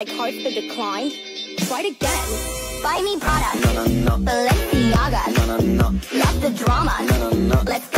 Like cards for decline. Try it again. Buy me Prada. No, no, no. Balenciaga. No, no, no. Love the drama. No, no, no. Let's go.